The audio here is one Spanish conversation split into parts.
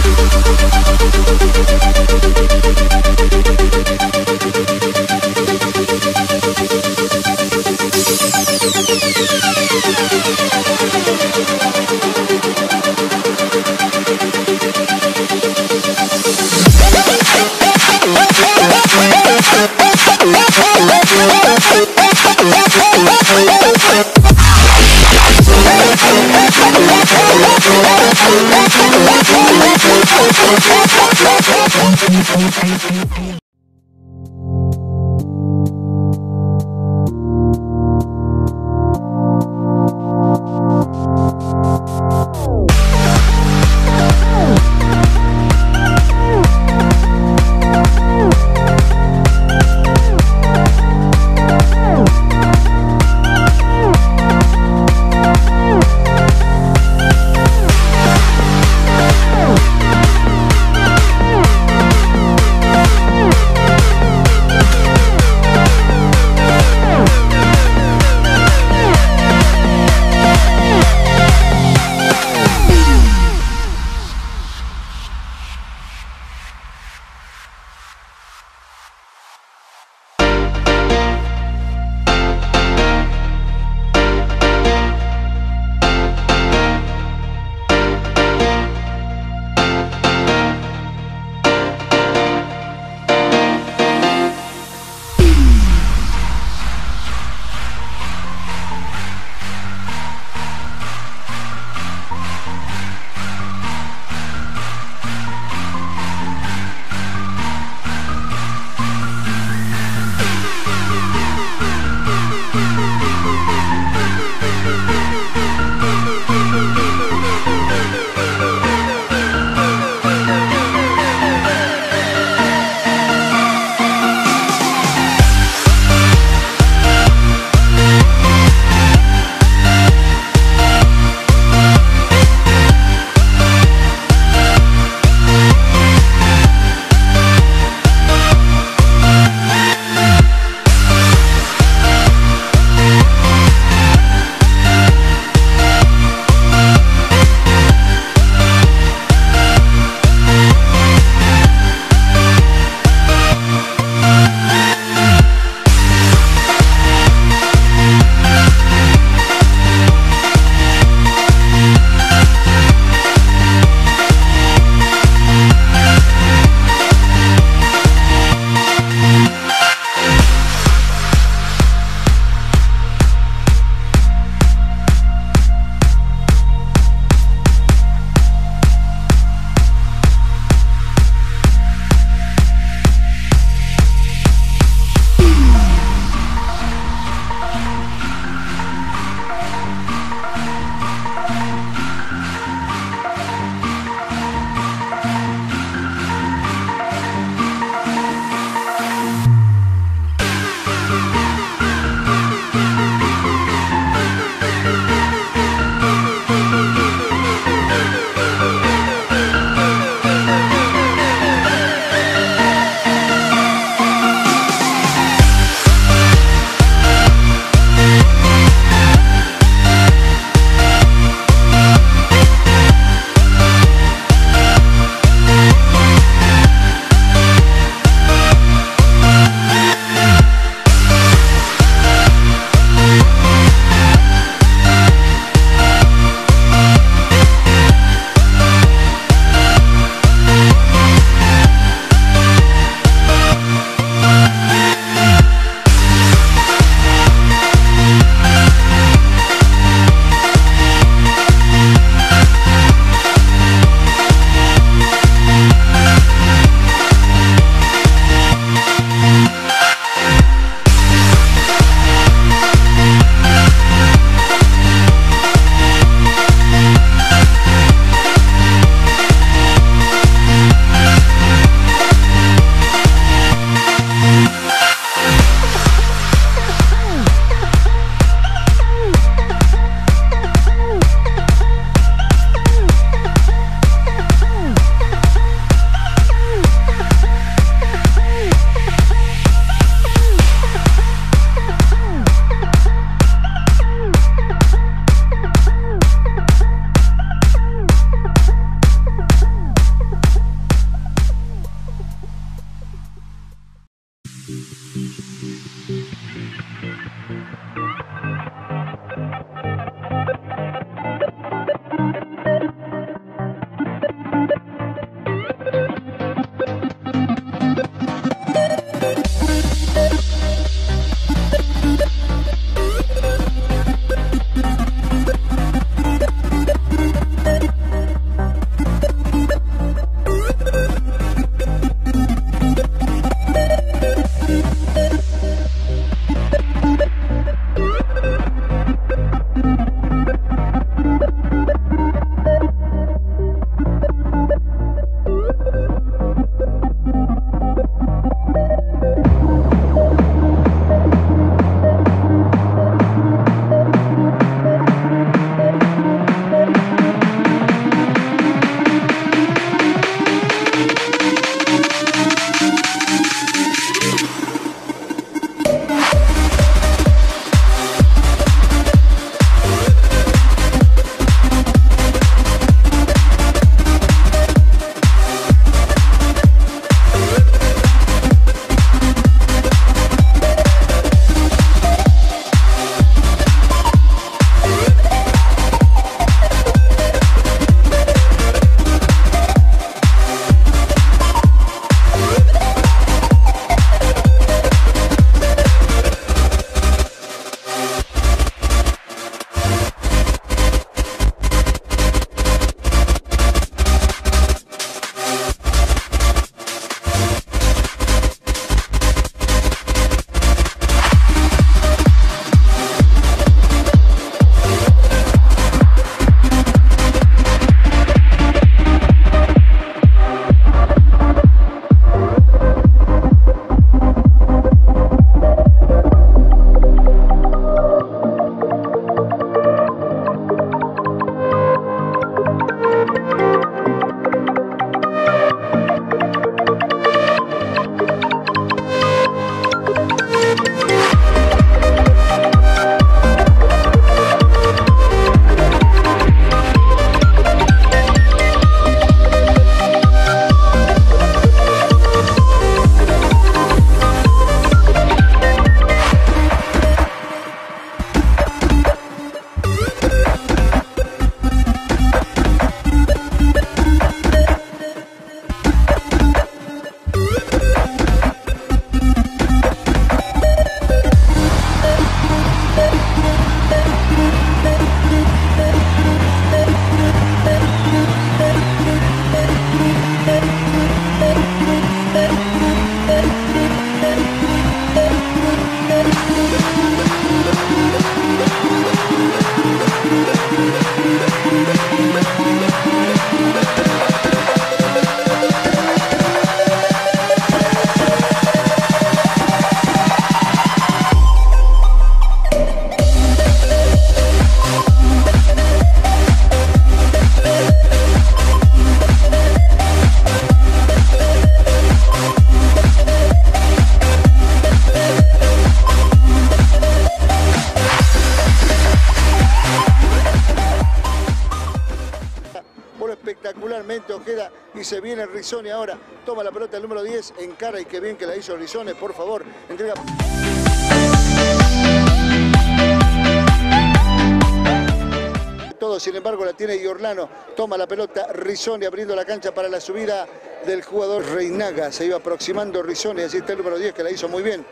Thank you. Finalmente Ojeda y se viene Rizoni ahora. Toma la pelota el número 10, encara y qué bien que la hizo Rizoni, por favor. Entrega. Todo, sin embargo, la tiene Giorlano. Toma la pelota Rizoni abriendo la cancha para la subida del jugador Reinaga. Se iba aproximando Rizoni, así está el número 10 que la hizo muy bien.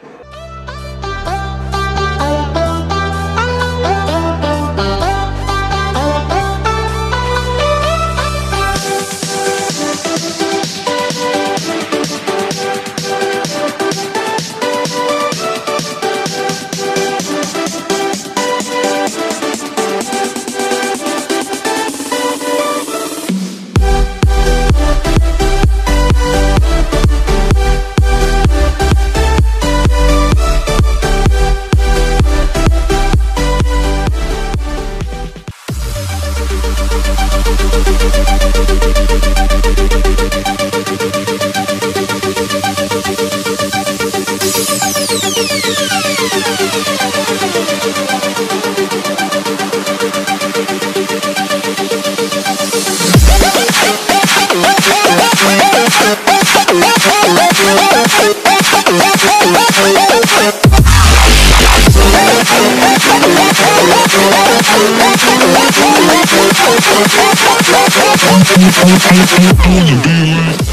How you feeling?